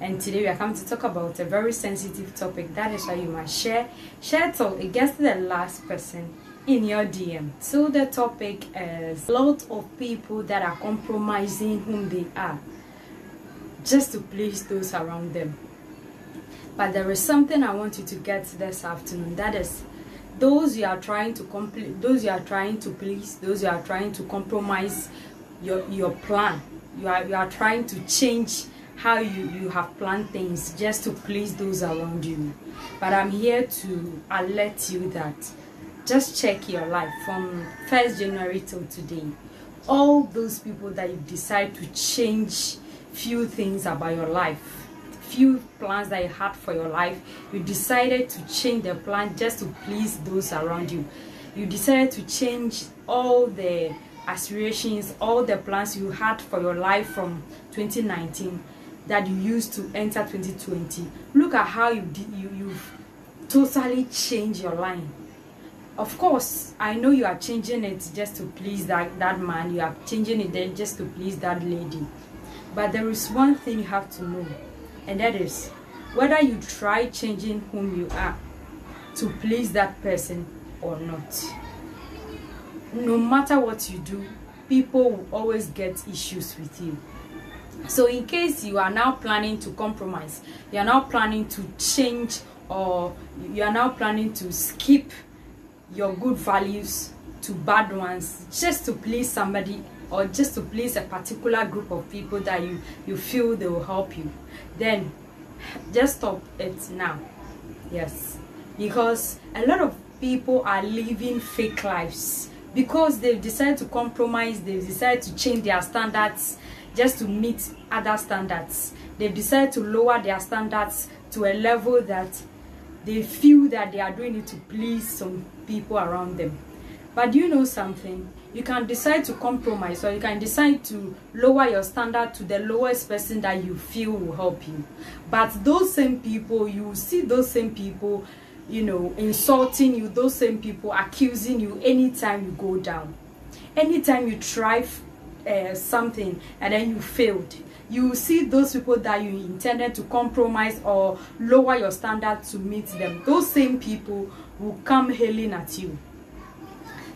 and today we are coming to talk about a very sensitive topic that is why you must share share till it gets to the last person in your dm so the topic is a lot of people that are compromising whom they are just to please those around them. But there is something i want you to get this afternoon. That is those you are trying to complete those you are trying to please those you are trying to compromise your your plan. You are you are trying to change how you you have planned things just to please those around you. But i'm here to alert you that just check your life from 1st january till today. All those people that you decide to change few things about your life few plans that you had for your life you decided to change the plan just to please those around you. You decided to change all the aspirations all the plans you had for your life from 2019 that you used to enter 2020 look at how you did you you've totally changed your line. Of course i know you are changing it just to please that that man. You are changing it then just to please that lady. But there is one thing you have to know and that is whether you try changing whom you are to please that person or not. No matter what you do people will always get issues with you so in case you are now planning to compromise you are now planning to change or you are now planning to skip your good values to bad ones just to please somebody or just to please a particular group of people that you you feel they will help you then just stop it now. Yes. Because a lot of people are living fake lives. Because they've decided to compromise they've decided to change their standards just to meet other standards. They've decided to lower their standards to a level that they feel that they are doing it to please some people around them. But do you know something? You can decide to compromise or you can decide to lower your standard to the lowest person that you feel will help you. But those same people you see those same people you know insulting you those same people accusing you anytime you go down. Anytime you try uh, something and then you failed. You see those people that you intended to compromise or lower your standard to meet them. Those same people will come hailing at you.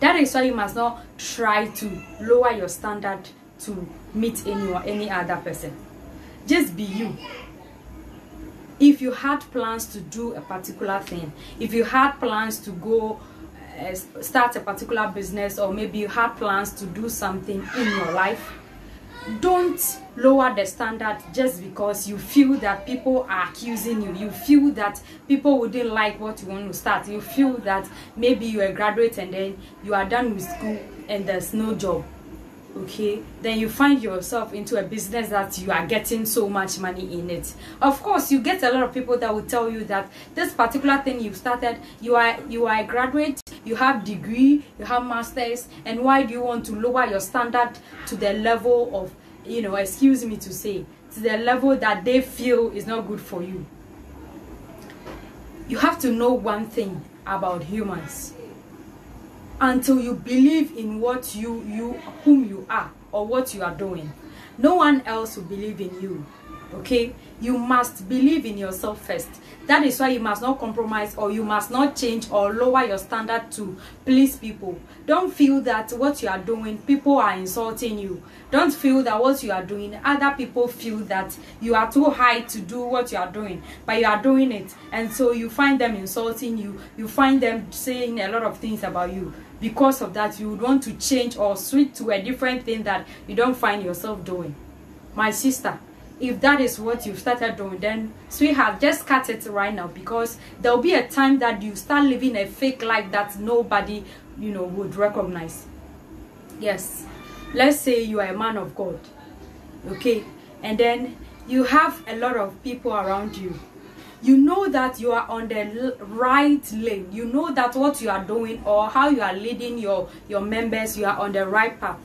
That is why you must not try to lower your standard to meet anyone any other person. Just be you. If you had plans to do a particular thing if you had plans to go uh, start a particular business or maybe you have plans to do something in your life don't lower the standard just because you feel that people are accusing you. You feel that people wouldn't like what you want to start. You feel that maybe you're a graduate and then you are done with school and there's no job okay? Then you find yourself into a business that you are getting so much money in it. Of course you get a lot of people that will tell you that this particular thing you've started you are you are a graduate you have degree you have masters and why do you want to lower your standard to the level of you know excuse me to say to the level that they feel is not good for you? You have to know one thing about humans. Until you believe in what you you whom you are or what you are doing no one else will believe in you okay? You must believe in yourself first. That is why you must not compromise or you must not change or lower your standard to please people. Don't feel that what you are doing people are insulting you. Don't feel that what you are doing other people feel that you are too high to do what you are doing but you are doing it. And so you find them insulting you. You find them saying a lot of things about you. Because of that you would want to change or switch to a different thing that you don't find yourself doing. My sister if that is what you've started doing then sweetheart just cut it right now because there'll be a time that you start living a fake life that nobody you know would recognize. Yes. Let's say you are a man of god okay? And then you have a lot of people around you. You know that you are on the right lane. You know that what you are doing or how you are leading your your members you are on the right path.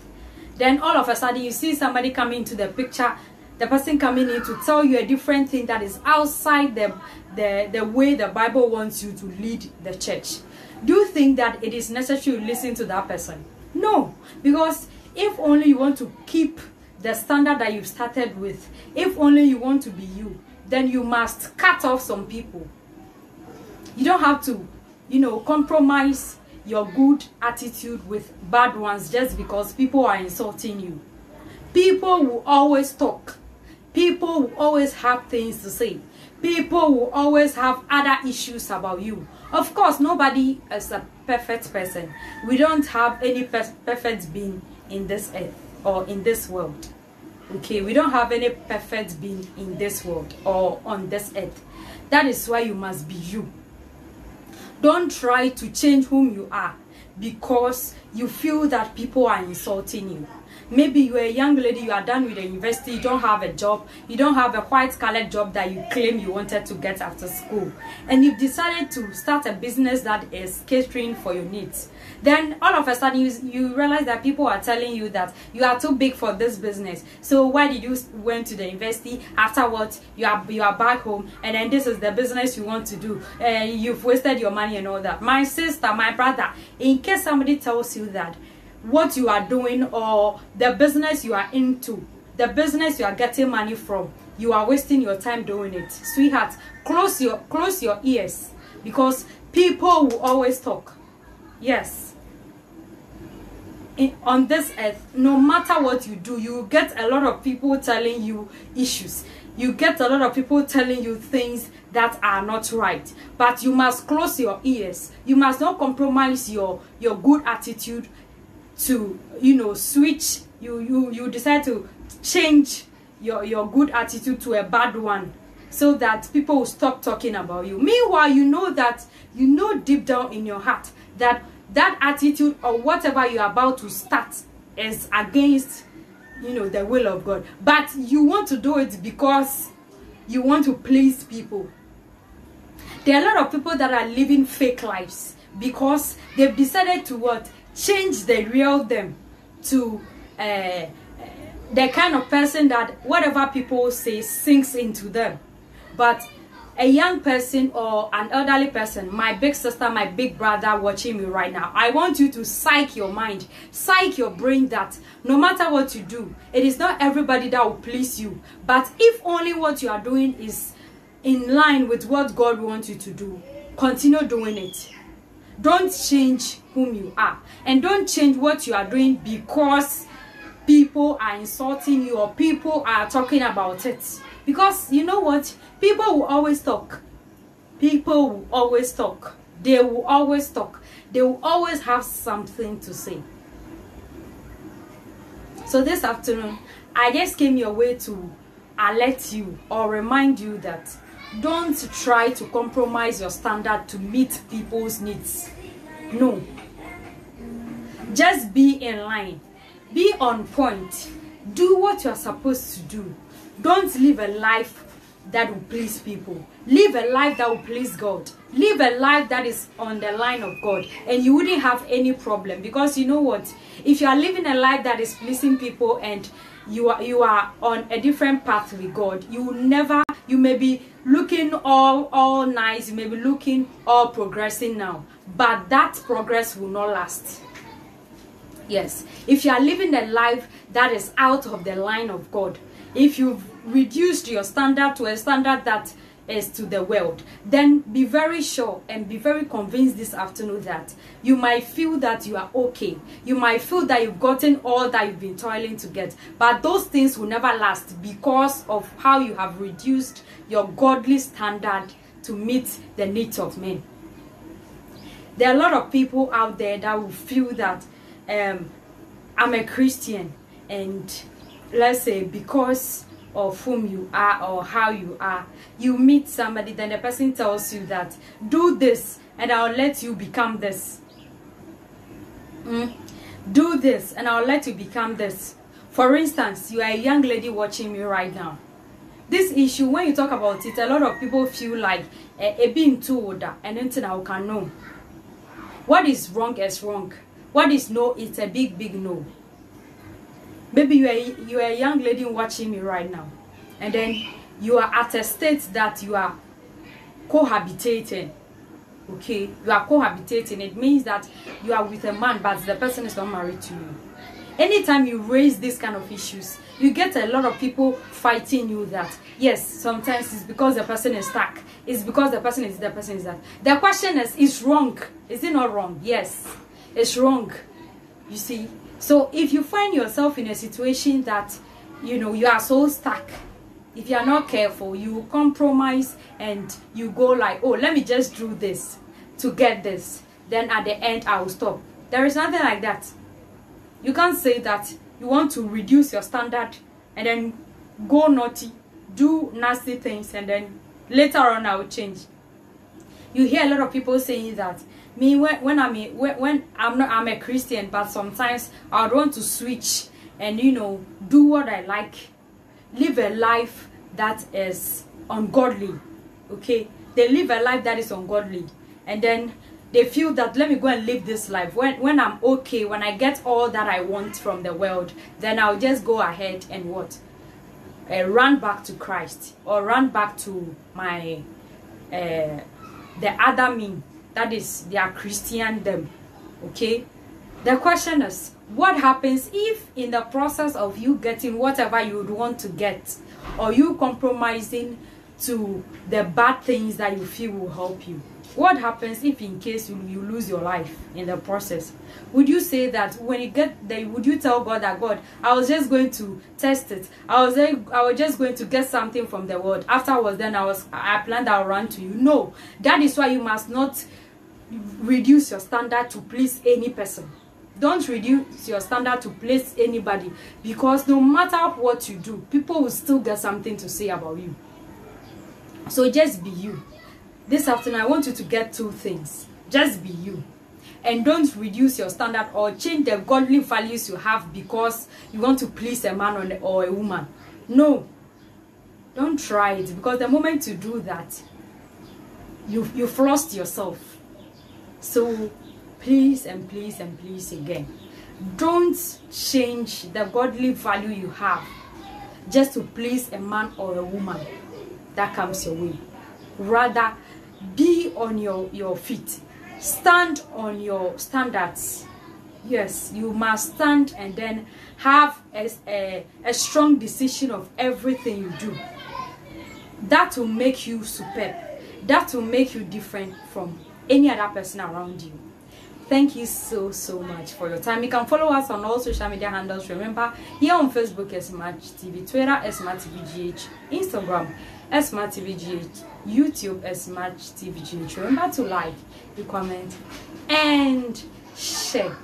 Then all of a sudden you see somebody coming into the picture the person coming in to tell you a different thing that is outside the the the way the bible wants you to lead the church. Do you think that it is necessary to listen to that person? No. Because if only you want to keep the standard that you've started with if only you want to be you then you must cut off some people. You don't have to you know compromise your good attitude with bad ones just because people are insulting you. People will always talk people will always have things to say. People will always have other issues about you. Of course nobody is a perfect person. We don't have any perfect being in this earth or in this world. Okay we don't have any perfect being in this world or on this earth. That is why you must be you. Don't try to change whom you are because you feel that people are insulting you maybe you're a young lady you are done with the university you don't have a job you don't have a white collar job that you claim you wanted to get after school. And you've decided to start a business that is catering for your needs. Then all of a sudden you, you realize that people are telling you that you are too big for this business. So why did you went to the university? Afterwards you are you are back home and then this is the business you want to do. And you've wasted your money and all that. My sister my brother in case somebody tells you that what you are doing or the business you are into, the business you are getting money from, you are wasting your time doing it. Sweetheart, close your close your ears because people will always talk. Yes. In, on this earth, no matter what you do, you get a lot of people telling you issues. You get a lot of people telling you things that are not right. But you must close your ears. You must not compromise your, your good attitude to you know switch you you you decide to change your your good attitude to a bad one so that people will stop talking about you. Meanwhile you know that you know deep down in your heart that that attitude or whatever you're about to start is against you know the will of god. But you want to do it because you want to please people. There are a lot of people that are living fake lives because they've decided to what change the real them to uh, the kind of person that whatever people say sinks into them. But a young person or an elderly person, my big sister, my big brother watching me right now, I want you to psych your mind, psych your brain that no matter what you do, it is not everybody that will please you. But if only what you are doing is in line with what God wants you to do, continue doing it. Don't change whom you are. And don't change what you are doing because people are insulting you or people are talking about it. Because you know what? People will always talk. People will always talk. They will always talk. They will always have something to say. So this afternoon, I just came your way to alert you or remind you that don't try to compromise your standard to meet people's needs no just be in line. Be on point. Do what you are supposed to do. Don't live a life that will please people. Live a life that will please god. Live a life that is on the line of god and you wouldn't have any problem because you know what? If you are living a life that is pleasing people and you are you are on a different path with god you will never you may be looking all all nice you may be looking all progressing now but that progress will not last yes if you are living a life that is out of the line of god if you've reduced your standard to a standard that is to the world, then be very sure and be very convinced this afternoon that you might feel that you are okay. You might feel that you've gotten all that you've been toiling to get, but those things will never last because of how you have reduced your godly standard to meet the needs of men. There are a lot of people out there that will feel that um, I'm a Christian and let's say because of whom you are or how you are. You meet somebody, then the person tells you that, do this and I'll let you become this. Mm? Do this and I'll let you become this. For instance, you are a young lady watching me right now. This issue, when you talk about it, a lot of people feel like a, a being too older and then I can know. What is wrong is wrong. What is no, it's a big, big no. Maybe you are you are a young lady watching me right now and then you are at a state that you are cohabitating okay? You are cohabitating it means that you are with a man but the person is not married to you. Anytime you raise this kind of issues you get a lot of people fighting you that yes sometimes it's because the person is stuck it's because the person is the person is that. The question is is wrong? Is it not wrong? Yes it's wrong you see. So if you find yourself in a situation that you know you are so stuck if you are not careful you compromise and you go like oh let me just do this to get this. Then at the end i will stop. There is nothing like that. You can't say that you want to reduce your standard and then go naughty do nasty things and then later on i will change. You hear a lot of people saying that me when, when i'm a, when, when i'm not i'm a christian but sometimes i would want to switch and you know do what i like. Live a life that is ungodly okay? They live a life that is ungodly. And then they feel that let me go and live this life. When when i'm okay when i get all that i want from the world then i'll just go ahead and what? Uh, run back to christ or run back to my uh, the other me that is their christian them okay? The question is what happens if in the process of you getting whatever you would want to get or you compromising to the bad things that you feel will help you what happens if in case you, you lose your life in the process? Would you say that when you get there would you tell god that god i was just going to test it. I was i was just going to get something from the world. Afterwards then i was i planned i'll run to you. No. That is why you must not reduce your standard to please any person. Don't reduce your standard to please anybody because no matter what you do people will still get something to say about you. So just be you. This afternoon i want you to get two things. Just be you. And don't reduce your standard or change the godly values you have because you want to please a man or a woman. No. Don't try it because the moment you do that you you've lost yourself so please and please and please again don't change the godly value you have just to please a man or a woman that comes your way. Rather be on your your feet. Stand on your standards. Yes you must stand and then have a, a, a strong decision of everything you do. That will make you superb. That will make you different from any other person around you. Thank you so so much for your time. You can follow us on all social media handles. Remember here on facebook smart tv twitter smart tvgh instagram as smart tvgh youtube as smart tvgh remember to like to comment and share.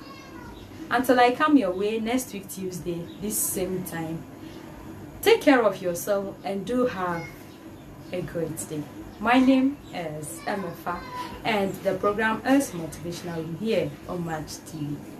Until i come your way next week tuesday this same time. Take care of yourself and do have a great day my name is Emefa and the program is Motivational here on Smart TV.